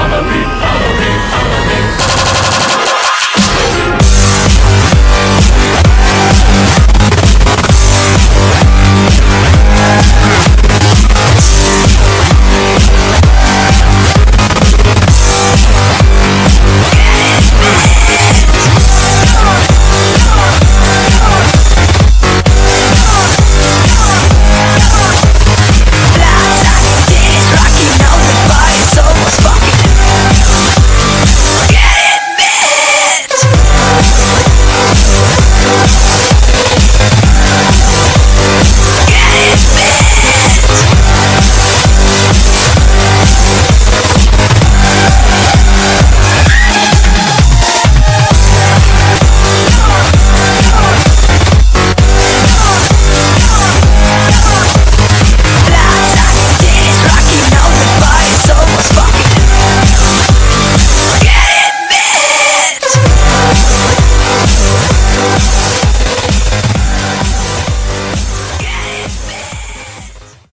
I'm a beat.